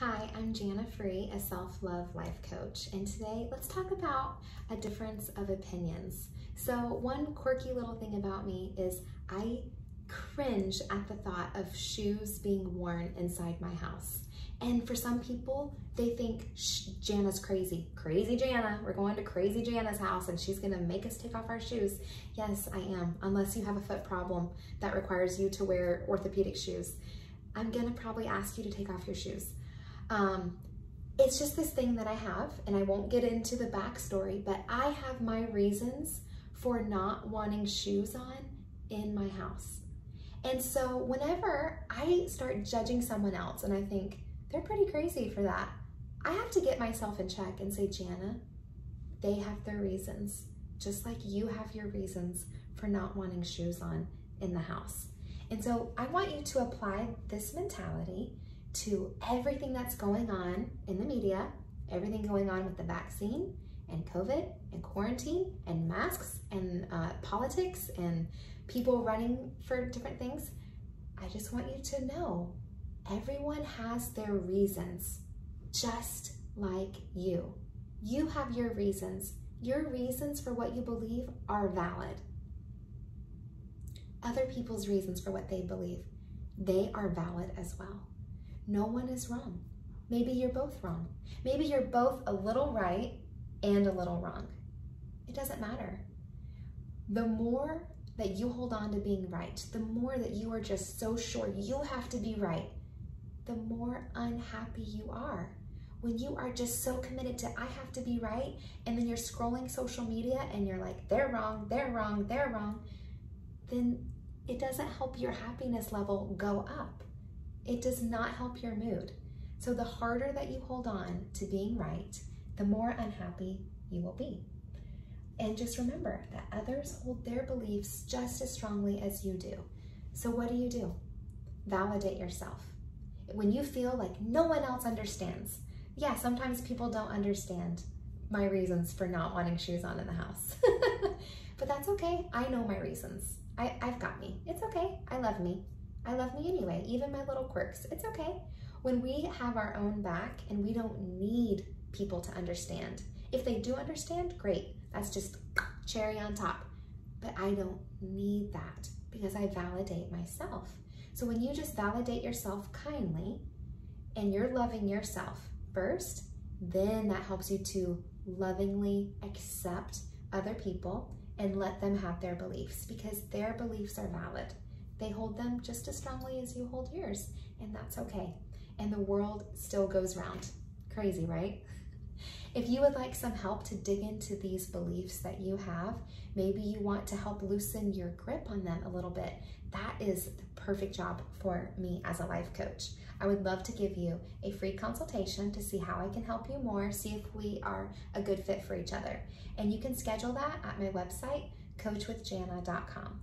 Hi, I'm Janna Frei, a self-love life coach, and today let's talk about a difference of opinions. So one quirky little thing about me is I cringe at the thought of shoes being worn inside my house. And for some people, they think Janna's crazy. Crazy Janna, we're going to crazy Janna's house and she's gonna make us take off our shoes. Yes, I am, unless you have a foot problem that requires you to wear orthopedic shoes. I'm gonna probably ask you to take off your shoes. Um, it's just this thing that I have, and I won't get into the backstory, but I have my reasons for not wanting shoes on in my house. And so whenever I start judging someone else and I think they're pretty crazy for that, I have to get myself in check and say, Janna, they have their reasons, just like you have your reasons for not wanting shoes on in the house. And so I want you to apply this mentality to everything that's going on in the media, everything going on with the vaccine and COVID and quarantine and masks and uh, politics and people running for different things. I just want you to know everyone has their reasons, just like you. You have your reasons. Your reasons for what you believe are valid. Other people's reasons for what they believe, they are valid as well no one is wrong. Maybe you're both wrong. Maybe you're both a little right and a little wrong. It doesn't matter. The more that you hold on to being right, the more that you are just so sure you have to be right, the more unhappy you are. When you are just so committed to, I have to be right, and then you're scrolling social media and you're like, they're wrong, they're wrong, they're wrong, then it doesn't help your happiness level go up it does not help your mood. So the harder that you hold on to being right, the more unhappy you will be. And just remember that others hold their beliefs just as strongly as you do. So what do you do? Validate yourself. When you feel like no one else understands, yeah, sometimes people don't understand my reasons for not wanting shoes on in the house. but that's okay. I know my reasons. I, I've got me. It's okay. I love me. I love me anyway, even my little quirks. It's okay. When we have our own back and we don't need people to understand. If they do understand, great. That's just cherry on top. But I don't need that because I validate myself. So when you just validate yourself kindly and you're loving yourself first, then that helps you to lovingly accept other people and let them have their beliefs because their beliefs are valid. They hold them just as strongly as you hold yours, and that's okay. And the world still goes round. Crazy, right? If you would like some help to dig into these beliefs that you have, maybe you want to help loosen your grip on them a little bit, that is the perfect job for me as a life coach. I would love to give you a free consultation to see how I can help you more, see if we are a good fit for each other. And you can schedule that at my website, coachwithjanna.com.